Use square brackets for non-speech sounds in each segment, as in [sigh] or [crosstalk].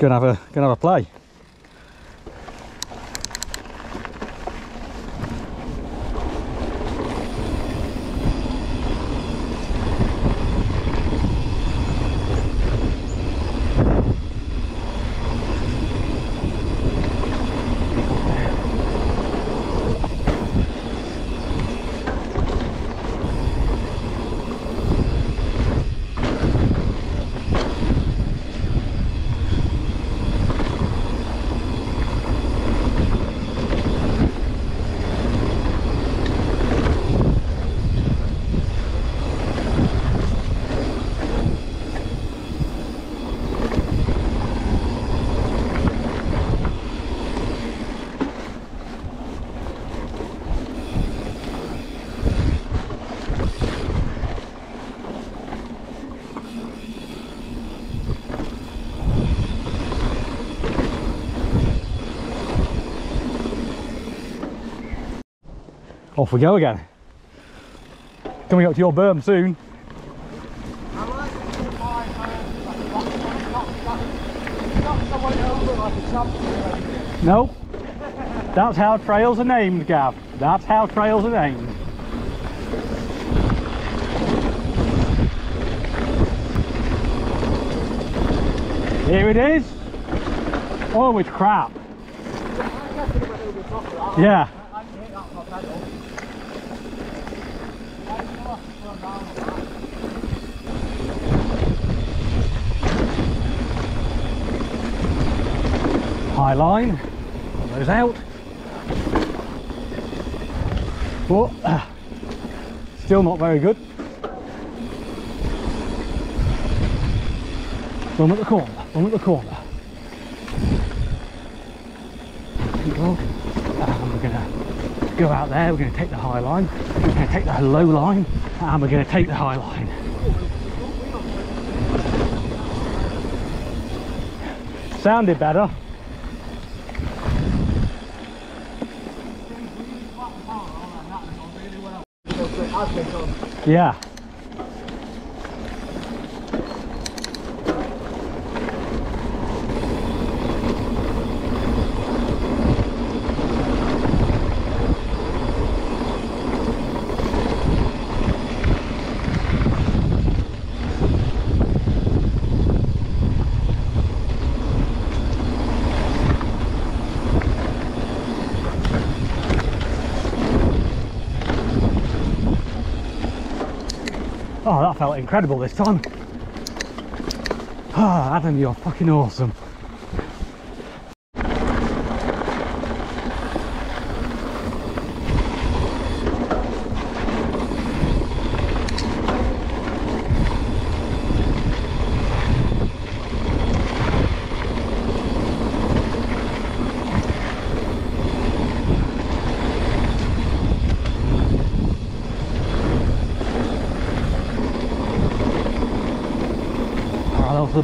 go and have a go and have a play. Off we go again. Coming up to your berm soon. No. That's how trails are named, Gav. That's how trails are named. Here it is. Oh, it's crap. Yeah. High line, those out. But uh, [sighs] still not very good. One at the corner, one at the corner. And we're gonna go out there, we're gonna take the high line, we're gonna take the low line, and we're gonna take the high line. Sounded better. Yeah. Oh, that felt incredible this time. Ah, Adam, you're fucking awesome.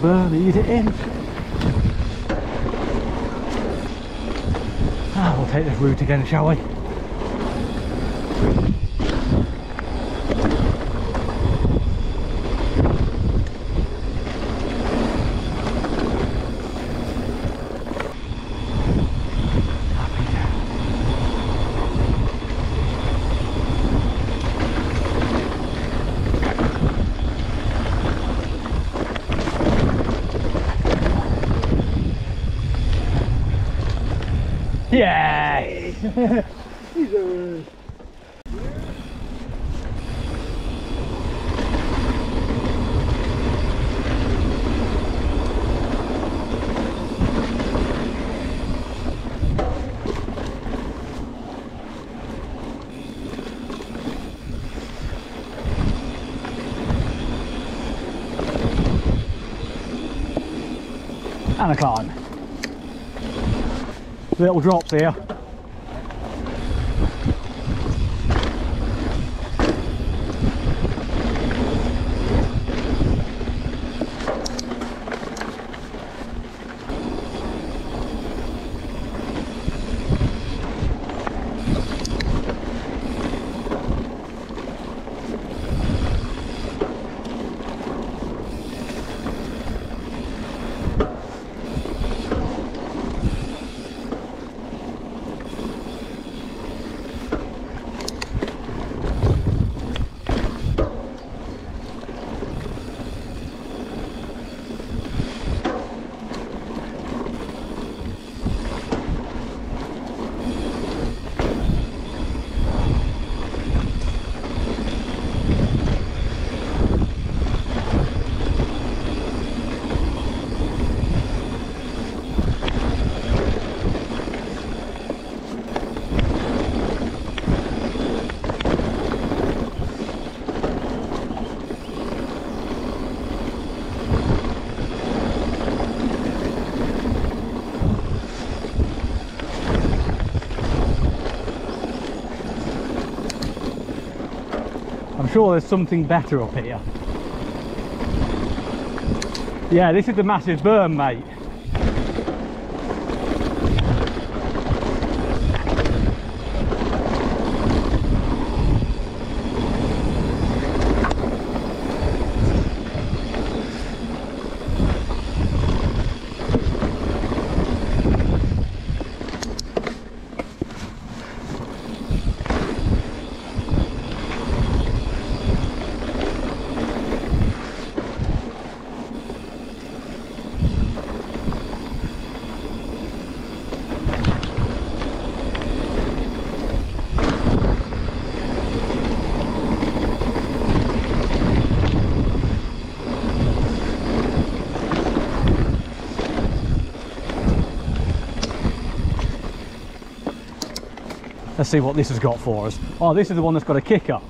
It in. Ah, we'll take this route again, shall we? Yay! and a climb. Little drops here. Sure there's something better up here. Yeah, this is the massive berm, mate. Let's see what this has got for us. Oh, this is the one that's got a kicker.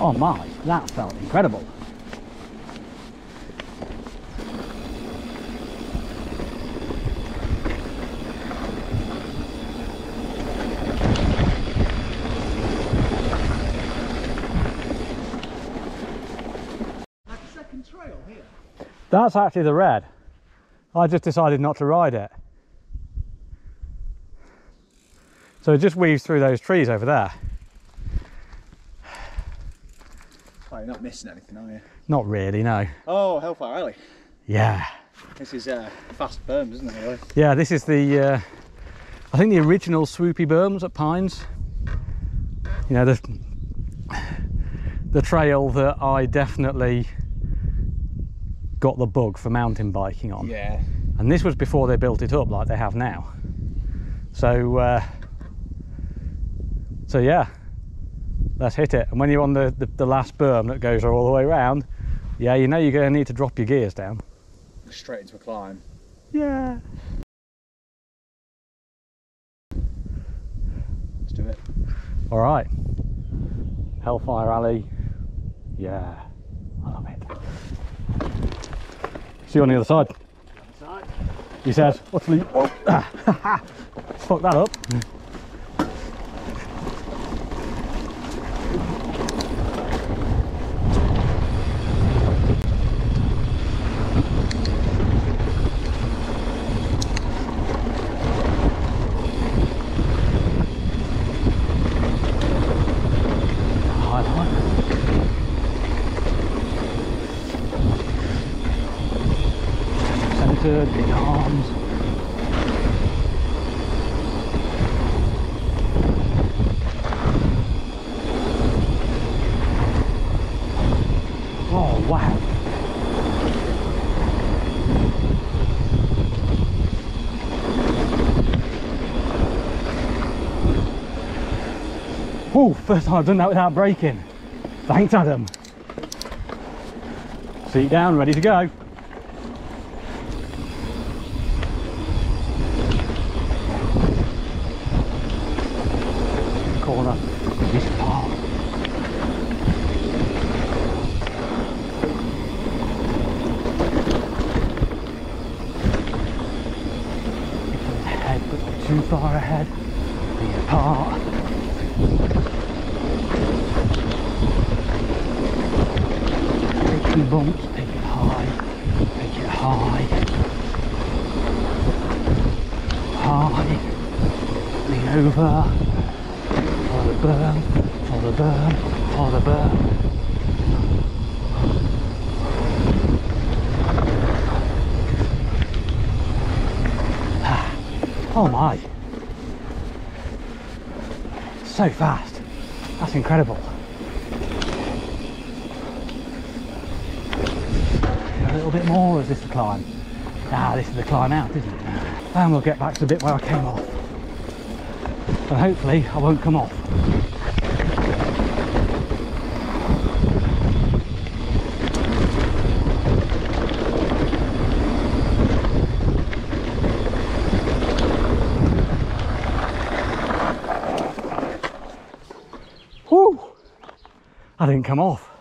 Oh my, that felt incredible. Trail here. That's actually the red. I just decided not to ride it. So it just weaves through those trees over there. Oh, you're not missing anything, are you? Not really, no. Oh, Hellfire Alley. Yeah. This is uh, fast berms, isn't it? Really? Yeah, this is the, uh, I think the original swoopy berms at Pines. You know, the, the trail that I definitely got the bug for mountain biking on. Yeah. And this was before they built it up like they have now. So, uh, so yeah, let's hit it. And when you're on the, the, the last berm that goes all the way around, yeah, you know you're going to need to drop your gears down. Straight into a climb. Yeah. Let's do it. All right. Hellfire Alley. Yeah, I love it. See you on the other side. He says, utterly. [laughs] Oh, fuck that up. Hmm. Big arms. Oh wow. Oh, first time I've done that without braking. Thanks, Adam. Seat down, ready to go. Corner, this part. Ahead, but not too far ahead. Be apart. Take the bumps, take it high, take it high. High. Lean over. Berm, follow the berm, follow the. Ah. Oh my. So fast. That's incredible. A little bit more, or is this the climb? Ah, this is the climb out, isn't it? And we'll get back to the bit where I came off. And hopefully I won't come off. Whew! I didn't come off.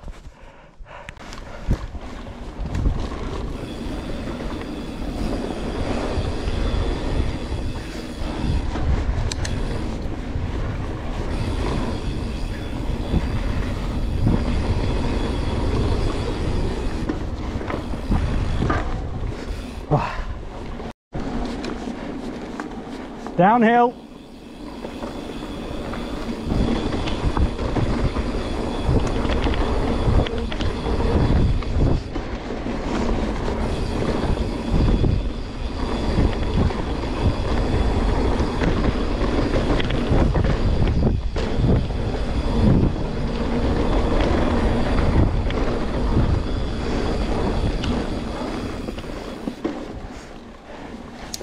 Downhill.